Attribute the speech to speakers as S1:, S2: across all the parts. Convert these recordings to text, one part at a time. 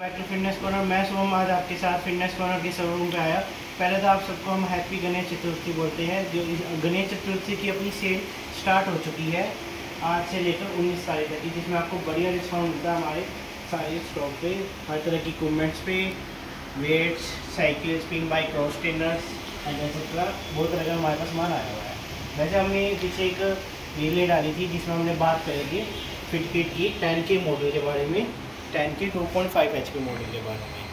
S1: To fitness corner, मैं सुबह आज आपके साथ फिटनेस कॉर्नर के शोरूम पे आया। पहले तो आप सबको हम हैप्पी गणेश चतुर्थी बोलते हैं, जो गणेश चतुर्थी की अपनी सेल स्टार्ट हो चुकी है आज से लेकर उन्नीस तारीख तक की, जिसमें आपको बढ़िया डिस्काउंट मिलता है हमारे सारे स्टॉक पे। हर तरह की इक्वमेंट्स पे weights cycle spin bike cross trainers etcetera बहुत तरह का हमारे पास सामान आया हुआ है। वैसे हमने पीछे एक रीले डाली थी, जिसमें हमने बात करेंगे फिटकिट की टेन के मॉडल के बारे में। टेन के two point five H K model के बारे में।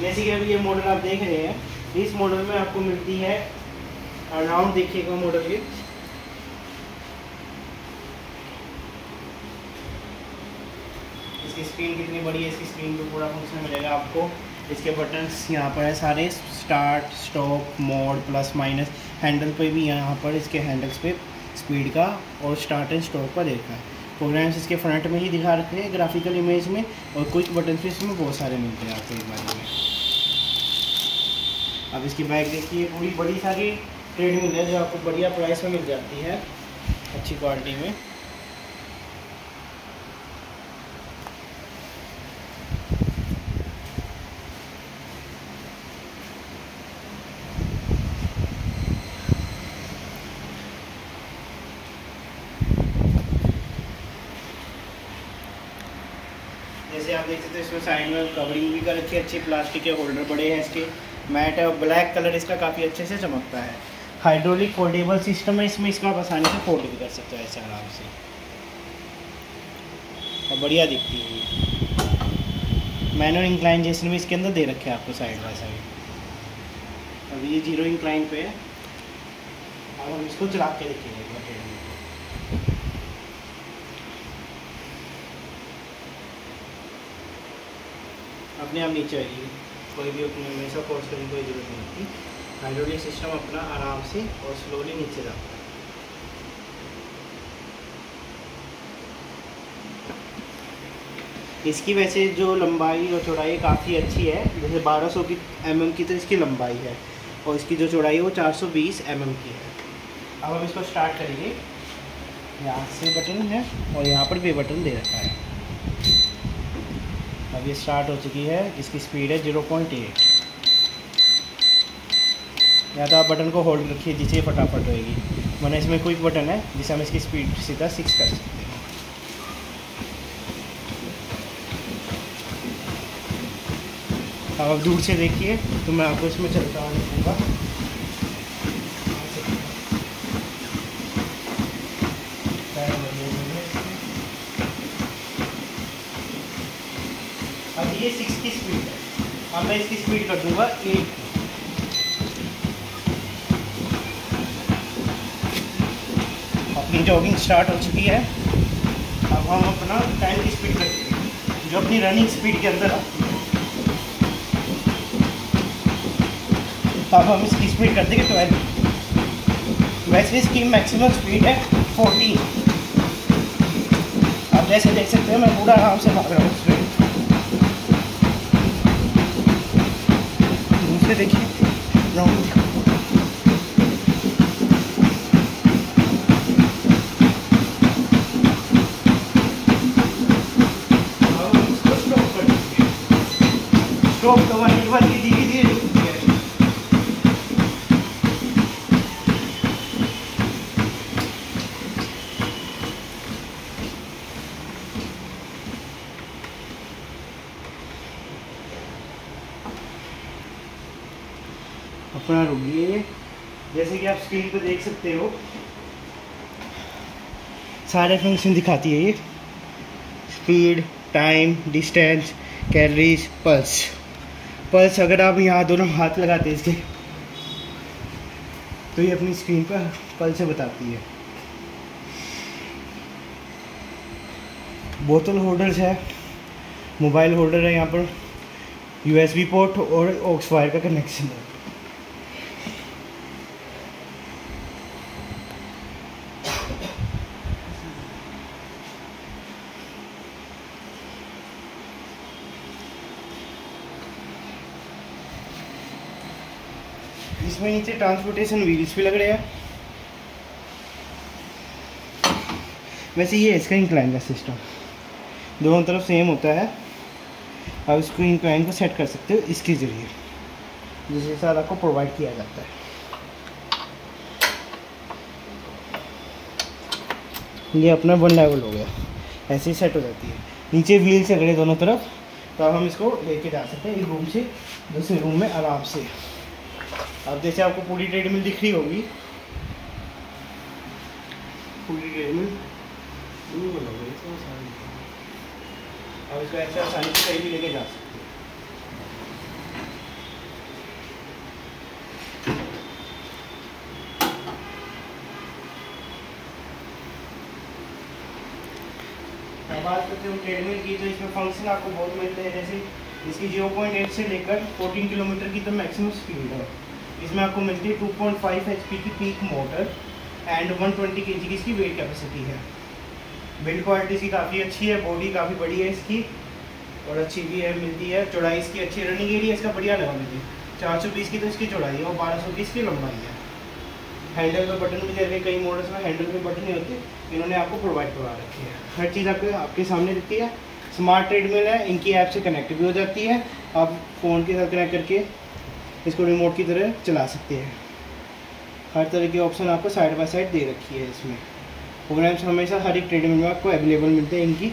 S1: जैसे कि अभी ये मॉडल आप देख रहे हैं, इस मॉडल में आपको मिलती है अराउंड देखिएगा मॉडल के। इसकी स्क्रीन कितनी बड़ी है, इसकी स्क्रीन पे पूरा फ़ंक्शन मिलेगा आपको। इसके बटन्स यहाँ पर है सारे start stop mode plus minus handle पे भी यहाँ पर इसके हैंडल्स पे स्पीड का और स्टार्ट एंड स्टॉप का देखा है। प्रोग्राम्स इसके फ्रंट में ही दिखा रखे हैं ग्राफिकल इमेज में और कुछ बटन भी इसमें बहुत सारे मिलते हैं आपको एक बार में। अब इसकी बाइक देखिए, पूरी बड़ी सारी ट्रेड मिल है जो आपको बढ़िया प्राइस में मिल जाती है, अच्छी क्वालिटी में। जैसे आप देख सकते हैं, इसमें साइड में कवरिंग भी कर रखी है, अच्छी प्लास्टिक के होल्डर बड़े हैं इसके। मैट है और ब्लैक कलर इसका काफ़ी अच्छे से चमकता है। हाइड्रोलिक फोल्डेबल सिस्टम है, इसमें इसको आप आसानी से फोल्ड भी कर सकते हो ऐसे आराम से। और बढ़िया दिखती है मैनुअल इंक्लाइजेशन भी इसके अंदर दे रखे हैं आपको साइड बाई साइड अभी ये ज़ीरो इंक्लाइन पे है। अब हम इसको चला के देखेंगे एक बार ट्रेन में। अपने आप नीचे आएगी। कोई भी अपने हमेशा फोर्स करने की कोई ज़रूरत नहीं होती। हाइड्रोलिक सिस्टम अपना आराम से और स्लोली नीचे जाता है। इसकी वैसे जो लंबाई और चौड़ाई काफ़ी अच्छी है। जैसे 1200 की एम की तो इसकी लंबाई है और इसकी जो चौड़ाई है वो 420 एम की है। अब हम इसको स्टार्ट करेंगे। यहाँ से बटन है और यहाँ पर भी बटन दे रखा है। अब ये स्टार्ट हो चुकी है। इसकी स्पीड है ज़ीरो पॉइंट एट या तो आप बटन को होल्ड रखिए जिससे ये फटाफट होएगी। वरना इसमें क्विक बटन है जिससे हम इसकी स्पीड सीधा सिक्स कर सकते हैं। अब आप दूर से देखिए तो मैं आपको इसमें चलता हुआ दिखाऊँगा अब ये सिक्स की स्पीड है। अब मैं इसकी स्पीड कर दूँगा एट अपनी जॉगिंग स्टार्ट हो चुकी है। अब हम अपना टाइम की स्पीड करेंगे जो अपनी रनिंग स्पीड के अंदर आती है। अब हम इसकी स्पीड कर देंगे ट्वेल्व वैसे इसकी मैक्सिमम स्पीड है फोर्टीन आप जैसे देख सकते हैं, मैं पूरा आराम से भाग रहा हूँ। все-таки на улице. Стоп, товарищ, 20 अपना रुकिए जैसे कि आप स्क्रीन पे देख सकते हो, सारे फ़ंक्शन दिखाती है ये। Speed time distance calories pulse pulse अगर आप यहाँ दोनों हाथ लगाते हैं इसके तो ये अपनी स्क्रीन पर पल्स बताती है। बोतल होल्डर्स है मोबाइल होल्डर है यहाँ पर। यूएसबी पोर्ट और ऑक्स वायर का कनेक्शन है। इसमें नीचे ट्रांसपोर्टेशन व्हील्स भी लग रहे हैं। वैसे ये इसका इंक्लाइन का सिस्टम दोनों तरफ़ सेम होता है। आप इसको इंक्लाइन को सेट कर सकते हो इसके ज़रिए। जिसके साथ आपको प्रोवाइड किया जाता है। ये अपना वन लेवल हो गया। ऐसे ही सेट हो जाती है। नीचे व्हील से अगड़े दोनों तरफ़ तो अब हम इसको लेके जा सकते हैं। एक रूम से, दूसरे रूम में आराम से। अब जैसे आपको पूरी ट्रेडमिल दिख रही होगी। पूरी ट्रेडमिल अब इसको ऐसे आसानी से कहीं भी लेके जा सकते बात करते हैं ट्रेडमिल की तो इसमें फ़ंक्शन आपको बहुत मिलते हैं। जैसे इसकी ज़ीरो पॉइंट एट से लेकर फोर्टीन किलोमीटर की तो मैक्सिमम स्पीड है। इसमें आपको मिलती है टू पॉइंट की peak motor and one twenty के की इसकी वेट कैपेसिटी है। बिल्ड क्वालिटी इसकी काफ़ी अच्छी है बॉडी काफ़ी बड़ी है इसकी, और अच्छी भी है, मिलती है। चौड़ाई इसकी अच्छी रनिंग एरिया इसका बढ़िया लगा मुझे। चार सौ बीस की तो इसकी चौड़ाई है और बारह सौ बीस की लंबाई है। हैंडल में बटन भी जैसे कई मॉडल्स में हैंडल में बटन नहीं होते, इन्होंने आपको प्रोवाइड करवा रखी है। हर चीज़ आपके आपके सामने दिखती है। स्मार्ट ट्रेडमिल है, इनकी ऐप से कनेक्ट भी हो जाती है। आप फ़ोन के साथ कनेक्ट करके इसको रिमोट की तरह चला सकते हैं। हर तरह के ऑप्शन आपको साइड बाय साइड दे रखी है इसमें। प्रोग्राम्स हमेशा हर एक ट्रेडमिल में आपको अवेलेबल मिलते हैं इनकी।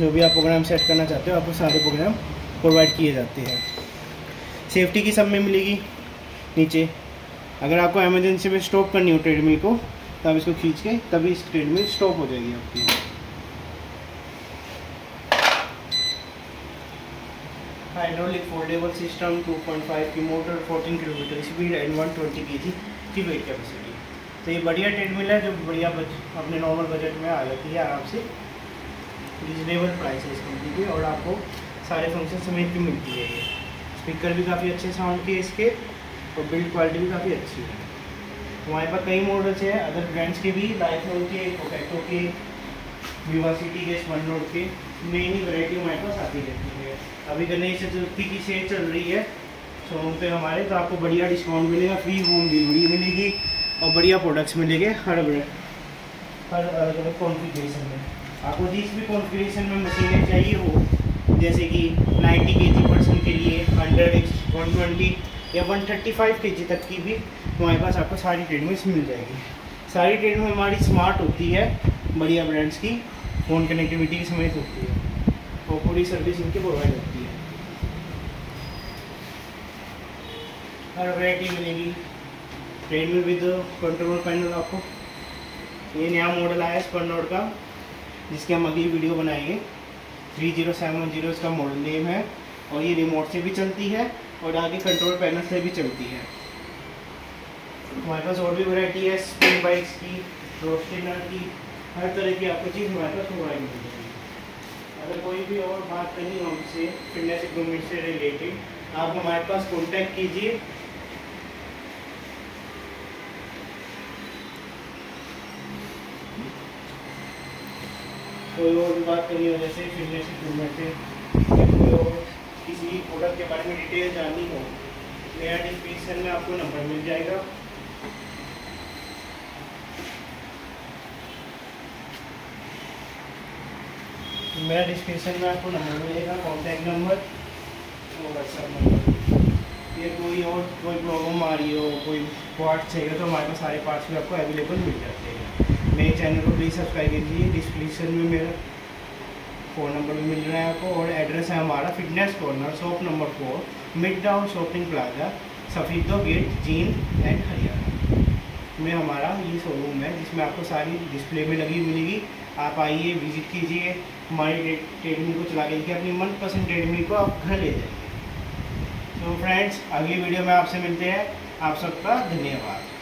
S1: जो भी आप प्रोग्राम सेट करना चाहते हो, आपको सारे प्रोग्राम प्रोवाइड किए जाते हैं। सेफ्टी की सब में मिलेगी। नीचे, अगर आपको एमरजेंसी में स्टॉप करनी हो ट्रेडमिल को तो आप इसको खींच के, तभी इस ट्रेडमिल स्टॉप हो जाएगी आपकी। हाइड्रोलिक फोल्डेबल सिस्टम 2.5 की motor 14 kilometre speed and 120 KG की वेट कैपेसिटी तो ये बढ़िया ट्रेडमिल है, जो बढ़िया अपने नॉर्मल बजट में आ जाती है आराम से। रिजनेबल प्राइस है इस कंपनी की और आपको सारे फ़ंक्शन समेत भी मिलती है स्पीकर भी काफ़ी अच्छे साउंड के इसके और बिल्ड क्वालिटी भी काफ़ी अच्छी है। हमारे पास कई मॉडल्स हैं अदर ब्रांड्स के भी लाइफ के पोटैटो के विवा सिटी के स्वन रोड के नई नई वैरायटी हमारे पास आती रहती है। अभी गणेश चतुर्थी की सेल चल रही है शोरूम पे हमारे तो आपको बढ़िया डिस्काउंट मिलेगा फ्री होम डिलीवरी मिलेगी और बढ़िया प्रोडक्ट्स मिलेंगे हर हर अलग अलग कॉन्फ़िगरेशन में। आपको जिस भी कॉन्फ़िगरेशन में मशीनें चाहिए हो, जैसे कि 90 के जी पर्सन के लिए हंड्रेड वन ट्वेंटी या 135 जी तक की भी हमारे पास आपको सारी ट्रेडमिल्स मिल जाएगी। सारी ट्रेड में हमारी स्मार्ट होती है बढ़िया ब्रांड्स की फ़ोन कनेक्टिविटी की समेत होती है। और पूरी सर्विस इनकी प्रोवाइड होती है। हर वैरायटी मिलेगी। ट्रेडमिल विद कंट्रोल पैनल आपको। ये नया मॉडल आया है स्पनोड का, जिसके हम अगली वीडियो बनाएँगे। थ्री ज़ीरो सेवन ज़ीरो इसका मॉडल नेम है। और ये रिमोट से भी चलती है और आगे कंट्रोल पैनल से भी चलती है। हमारे पास और भी वैरायटी है स्पिन बाइक्स की रोस्टिनर की हर तरह की आपको चीज़ हमारे पास प्रोवाइड मिल जाएगी अगर कोई भी और बात करनी हो हमसे फिटनेस इक्विपमेंट से रिलेटेड आप हमारे पास कॉन्टैक्ट कीजिए। कोई और भी बात करनी हो, जैसे फिटनेस इक्विपमेंट से कोई और किसी प्रोडक्ट के बारे में डिटेल जाननी हो मेरा डिस्क्रिप्शन में आपको नंबर मिल जाएगा। मेरा डिस्क्रिप्शन में आपको नंबर मिलेगा कॉन्टैक्ट नंबर और व्हाट्सएप नंबर ये कोई और, कोई प्रॉब्लम आ रही हो, कोई पार्ट चाहिए तो हमारे पास सारे पार्ट्स भी आपको अवेलेबल मिल जाते हैं। मेरे चैनल को प्लीज़ सब्सक्राइब कीजिए। डिस्क्रिप्शन में मेरा फ़ोन नंबर भी मिल रहा है आपको और एड्रेस है हमारा fitness corner shop number four mid town shopping plaza Safidon gate Jind and Haryana में हमारा ये शोरूम है, जिसमें आपको सारी डिस्प्ले में लगी मिलेगी। आप आइए विज़िट कीजिए, हमारी ट्रेडमिल को चला के अपनी मनपसंद ट्रेडमिल को आप घर ले जाइए। तो फ्रेंड्स अगली वीडियो में आपसे मिलते हैं। आप सबका धन्यवाद।